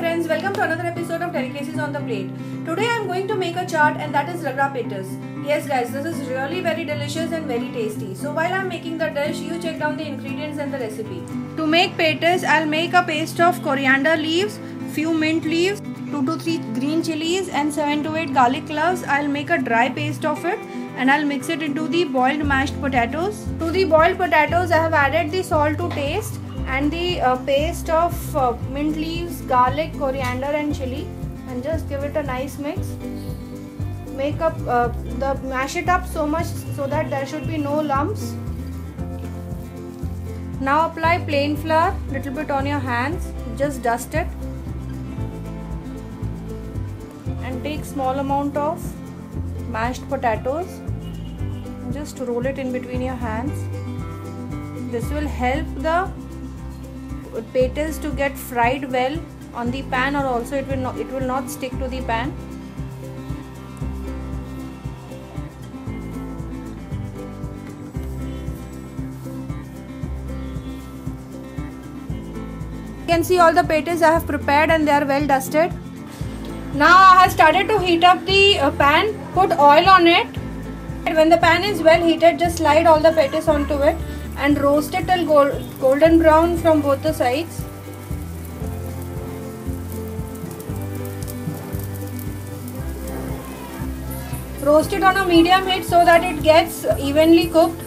friends, welcome to another episode of Delicacies on the Plate. Today I am going to make a chaat and that is ragda patties. Yes guys, this is really very delicious and very tasty. So while I am making the dish, you check down the ingredients and the recipe. To make patties, I'll make a paste of coriander leaves, few mint leaves, 2 to 3 green chilies and 7 to 8 garlic cloves. I'll make a dry paste of it and I'll mix it into the boiled mashed potatoes. To the boiled potatoes, I have added the salt to taste and the uh, paste of uh, mint leaves, garlic, coriander and chili and just give it a nice mix. Make up uh, the mash it up so much so that there should be no lumps. Now apply plain flour little bit on your hands. Just dust it and take small amount of mashed potatoes. Just roll it in between your hands. This will help the potatoes to get fried well on the pan or also it will not it will not stick to the pan. You can see all the potatoes I have prepared and they are well dusted. Now I have started to heat up the uh, pan put oil on it. And when the pan is well heated just slide all the potatoes onto it and roast it till gold, golden brown from both the sides. Roast it on a medium heat so that it gets evenly cooked.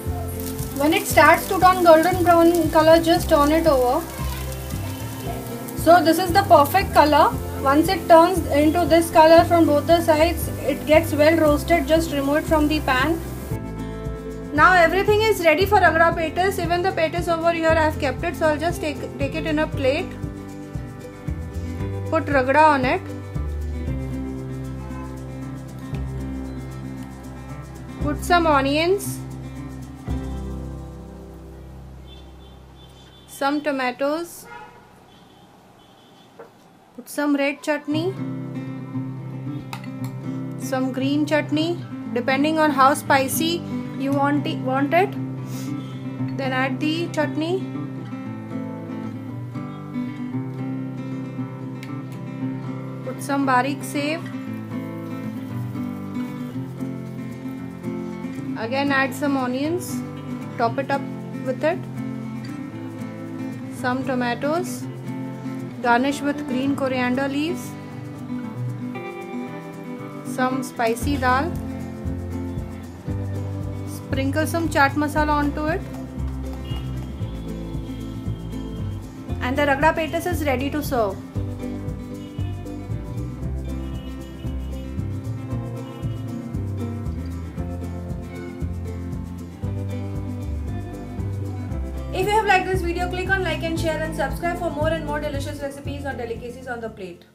When it starts to turn golden brown color, just turn it over. So this is the perfect color. Once it turns into this color from both the sides, it gets well roasted. Just remove it from the pan now everything is ready for ragda patties. Even the patties over here I have kept it. So I'll just take, take it in a plate. Put ragda on it. Put some onions. Some tomatoes. Put some red chutney. Some green chutney. Depending on how spicy you want it, want it then add the chutney. Put some barik sev again add some onions. Top it up with it. Some tomatoes. Garnish with green coriander leaves. Some spicy dal sprinkle some chaat masala onto it and the ragda patties is ready to serve. If you have liked this video, click on like and share and subscribe for more and more delicious recipes or delicacies on the plate.